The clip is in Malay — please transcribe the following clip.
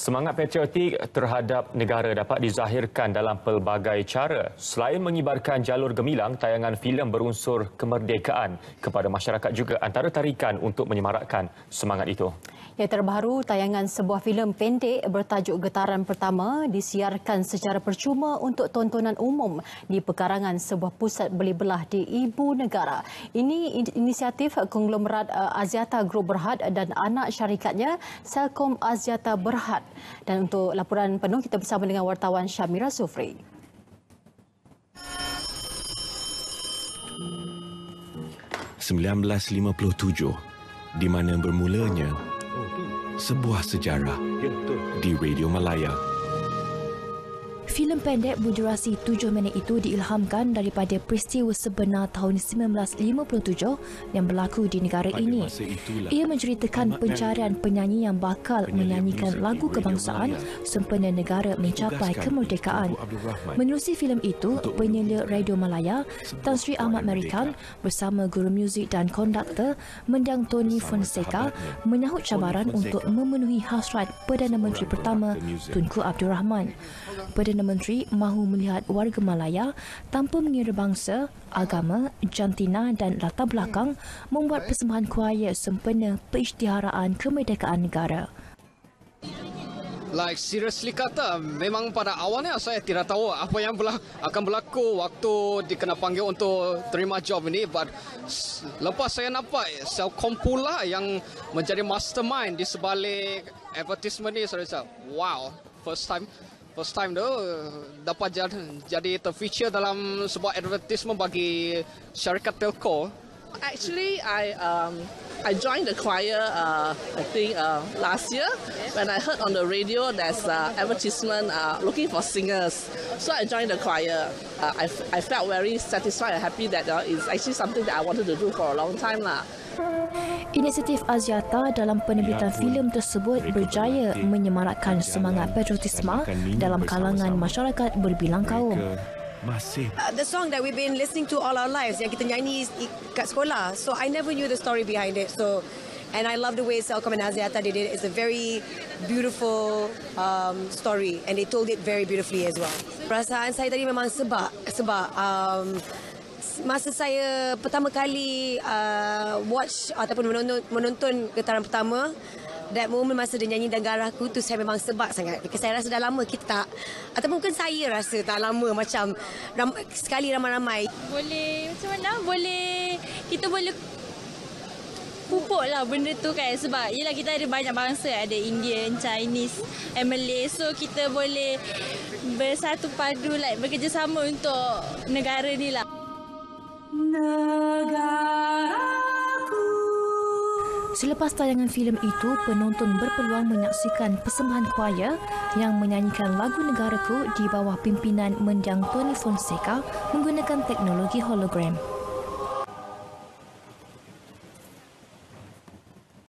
Semangat patriotik terhadap negara dapat dizahirkan dalam pelbagai cara. Selain mengibarkan jalur gemilang, tayangan filem berunsur kemerdekaan kepada masyarakat juga antara tarikan untuk menyemarakkan semangat itu. Yang terbaru, tayangan sebuah filem pendek bertajuk Getaran Pertama disiarkan secara percuma untuk tontonan umum di pekarangan sebuah pusat beli belah di Ibu Negara. Ini inisiatif konglomerat eh, Aziata Group Berhad dan anak syarikatnya Selcom Aziata Berhad. Dan untuk laporan penuh kita bersama dengan wartawan Syamira Sufri. ...1957... ...di mana bermulanya... ...sebuah sejarah... ...di Radio Malaya filem pendek berdurasi 7 minit itu diilhamkan daripada peristiwa sebenar tahun 1957 yang berlaku di negara ini. Ia menceritakan pencarian penyanyi yang bakal menyanyikan lagu kebangsaan sempena negara mencapai kemerdekaan. Menerusi filem itu, penyelia Radio Malaya, Tan Sri Ahmad Merikan bersama guru muzik dan konduktor Mendang Tony Fonseca menyahut cabaran untuk memenuhi hasrat Perdana Menteri pertama Tunku Abdul Rahman. Perdana Menteri mahu melihat warga Malaya tanpa mengira bangsa, agama, jantina dan latar belakang membuat persembahan kuaya sempena perisytiharaan kemerdekaan negara. Like seriously kata, memang pada awalnya saya tidak tahu apa yang akan berlaku waktu dikena panggil untuk terima job ini. But lepas saya nampak Selcom pula yang menjadi mastermind di sebalik advertisement ini, saya rasa, wow, first time first time tu dapat jadi, jadi terfeature dalam sebuah advertisement bagi syarikat telco. Actually, I um, I joined the choir. Uh, I think uh, last year when I heard on the radio there's uh, advertisement uh, looking for singers. So I joined the choir. Uh, I, I felt very satisfied and happy that uh, it's actually something that I wanted to do for a long time lah. Inisiatif Aziata dalam penerbitan filem tersebut berjaya menyemarakkan semangat patriotisme dalam kalangan masyarakat berbilang kaum. Uh, the song that we've been listening to all our lives yang kita nyanyi kat sekolah. So I never knew the story behind it. So and I love the way Selcom and Aziata did it. It's a very beautiful um, story and they told it very beautifully as well. Perasaan saya tadi memang sebab sebab um, masa saya pertama kali uh, watch ataupun menonton, menonton getaran pertama that moment masa dia nyanyi dan garahku tu saya memang sebab sangat. Because saya rasa dah lama kita tak ataupun mungkin saya rasa tak lama macam ram, sekali ramai-ramai. Boleh macam mana? Boleh kita boleh pupuk lah benda tu kan. Sebab yelah kita ada banyak bangsa. Ada Indian, Chinese and Malay so kita boleh bersatu padu like bekerjasama untuk negara ni lah Selepas tayangan filem itu, penonton berpeluang menyaksikan persembahan kuaya yang menyanyikan lagu negaraku di bawah pimpinan mendiang Tony Fonseca menggunakan teknologi hologram.